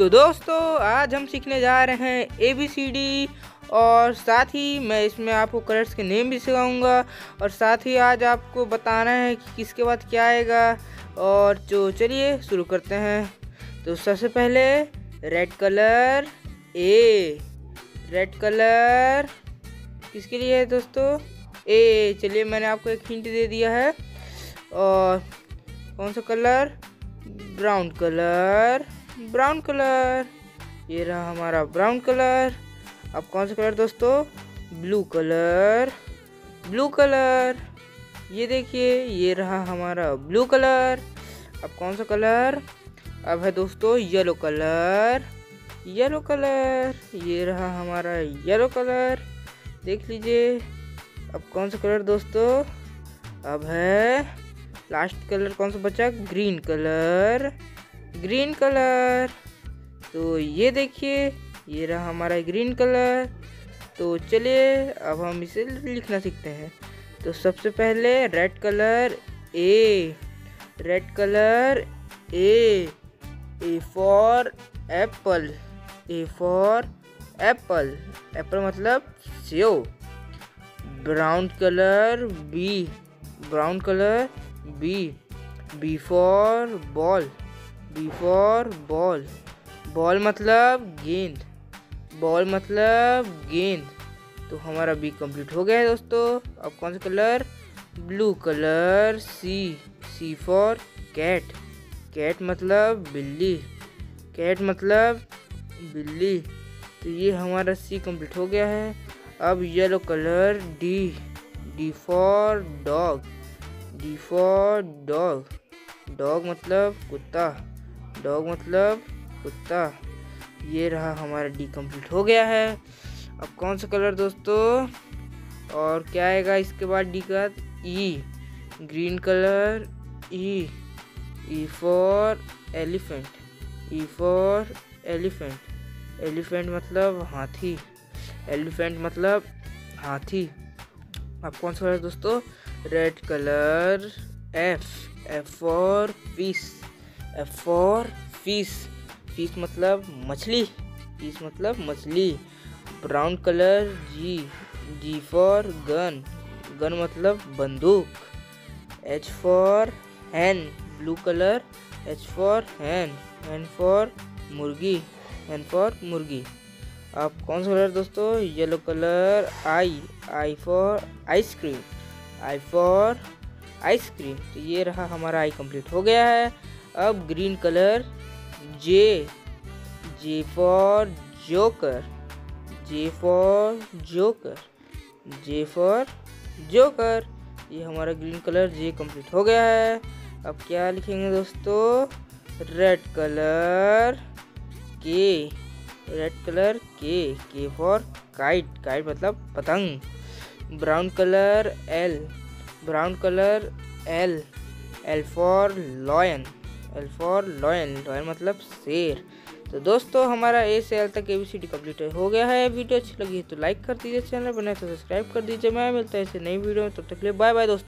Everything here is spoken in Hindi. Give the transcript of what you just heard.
तो दोस्तों, आज हम सीखने जा रहे हैं ए बी सी डी और साथ ही मैं इसमें आपको कलर्स के नेम भी सिखाऊँगा और साथ ही आज आपको बताना है कि किसके बाद क्या आएगा और जो चलिए शुरू करते हैं। तो सबसे पहले red colour A red colour किसके लिए है दोस्तों? ए चलिए मैंने आपको एक हिंट दे दिया है और कौन सा colour brown colour brown colour. ये रहा हमारा ब्राउन कलर। अब कौन सा कलर दोस्तों? Blue colour. Blue colour. ये देखिए, ये रहा हमारा ब्लू कलर। अब कौन सा कलर? अब है दोस्तों, येलो कलर। Yellow colour. ये रहा हमारा येलो कलर। देख लीजिए। अब कौन सा कलर दोस्तों? अब है लास्ट कलर कौन सा बचा? Green colour. Green colour. तो ये देखिए, ये रहा हमारा ग्रीन कलर। तो चलिए, अब हम इसे लिखना सीखते हैं। तो सबसे पहले red colour A red colour A A for apple A for apple apple मतलब save. Brown colour B brown colour B B for ball B for ball ball मतलब गेंद. बॉल मतलब गेंद. तो हमारा बी कंप्लीट हो गया है दोस्तों. अब कौन सा colour blue colour C C for cat cat मतलब बिल्ली. कैट मतलब बिल्ली. तो ये हमारा सी कंप्लीट हो गया है. अब yellow colour D D for dog D for dog dog मतलब कुत्ता. डॉग मतलब कुत्ता। ये रहा हमारा डी कंप्लीट हो गया है। अब कौन सा कलर दोस्तों? और क्या आएगा इसके बाद डी का? E green colour E E for elephant E for elephant elephant मतलब हाथी। एलिफेंट मतलब हाथी। अब कौन सा कलर दोस्तों? Red colour F F for F for fish fish मतलब मछली. फ़िश मतलब मछली. Brown colour G G for gun gun मतलब बंदूक. H for hen blue colour H for hen hen for मुर्गी. हैन फॉर मुर्गी. अब कौन सा कलर दोस्तों? Yellow colour I I for ice cream I for ice cream तो ये रहा हमारा आई कंप्लीट हो गया है। अब green colour J J for joker J for joker J for joker ये हमारा ग्रीन कलर जे कंप्लीट हो गया है। अब क्या लिखेंगे दोस्तों? Red colour K red colour K K for kite kite मतलब पतंग। Brown colour L brown colour L L for lion L for lion lion मतलब शेर। तो दोस्तों, हमारा ए से एल तक A B C D complete हो गया है। वीडियो अच्छी लगी है तो लाइक कर दीजिए, चैनल बनाए तो सब्सक्राइब कर दीजिए। मैं मिलता है ऐसे नई वीडियो में। तब तक लिए बाय बाय दोस्तों।